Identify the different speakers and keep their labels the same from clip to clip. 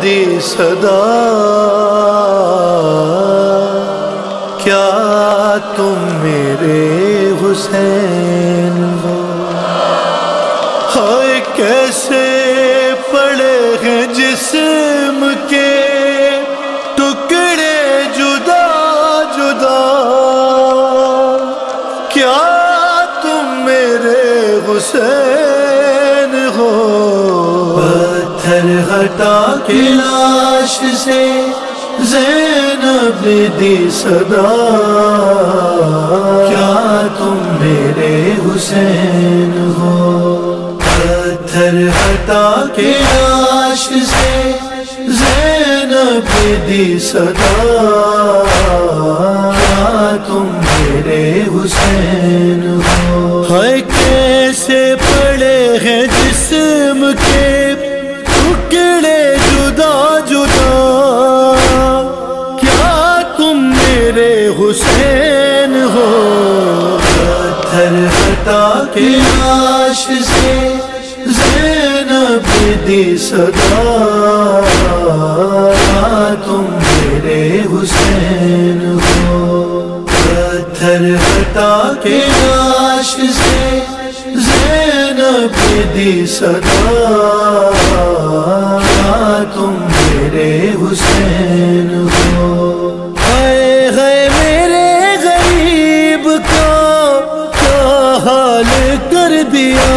Speaker 1: दी सदा। क्या तुम मेरे हुसैन हो? हाय, कैसे पड़े हैं जिस्म के टुकड़े जुदा जुदा? क्या तुम मेरे हुसैन हटा के लाश से जैनब ने दी सदा। क्या तुम मेरे हुसैन हो? पत्थर हटा के लाश से जैनब ने दी सदा। क्या तुम मेरे हुसैन लाश से जैनब दी सदा। तुम मेरे हुसैन हो। पत्थर हटा के लाश से जैनब दी सदा। तुम मेरे हुसैन हो। दिया।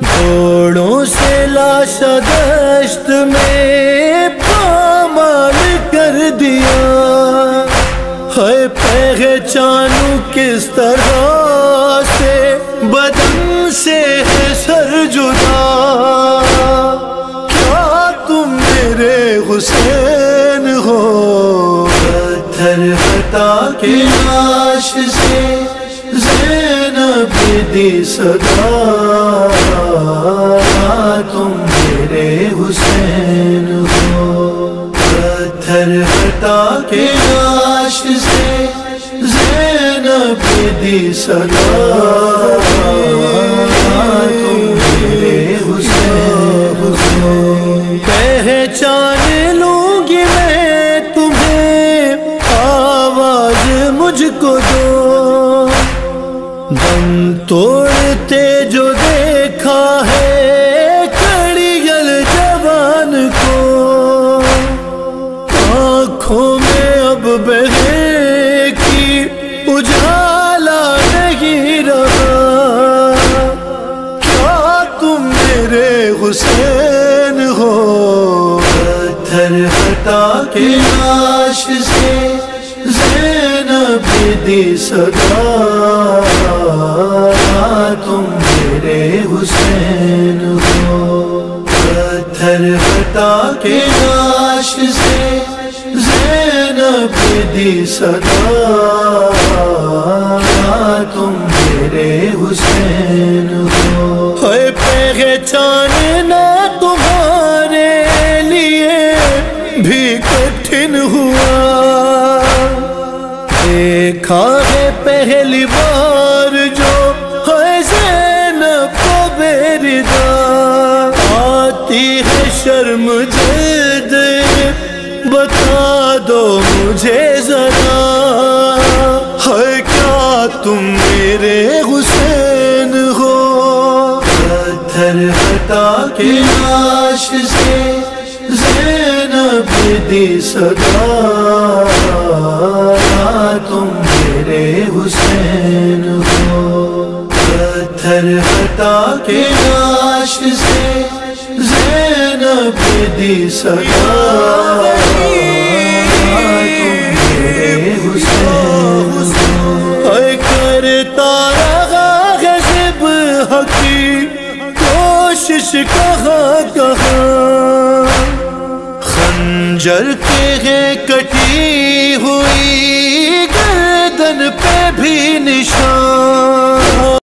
Speaker 1: घोड़ों से लाशा दश्त में पामाल कर दिया। है पहचानू किस तरह से, बदन से है सर जुदा। क्या तुम मेरे हुसैन हो? पत्थर हटा के लाश से जैनब दी सदा तुम मेरे हुसैन हो। पत्थर हटा के लाश हुसैन हो। पहचान दम तोड़ते जो देखा है, कड़ियल जवान को। आँखों में अब बहे की उजाला नहीं रहा। क्या तुम मेरे हुसैन हो? पत्थर हटा के लाश से जैनब दी सदा। तुम मेरे हुसैन हो। पत्थर हटा के लाश से जैनब दी सदा। तुम मेरे हुसैन हो। है पहचानना तुम्हारे लिए भी कठिन हुआ। देखा है पहली बार बता दो मुझे जरा। है क्या तुम मेरे हुसैन हो? पत्थर हटा के लाश से जैनब दी सदा। तुम मेरे हुसैन हो? पत्थर हटा के लाश से जैनब दी सदा। कोशिश कहाँ कहाँ? खंजर के कटी हुई गर्दन पे भी निशान।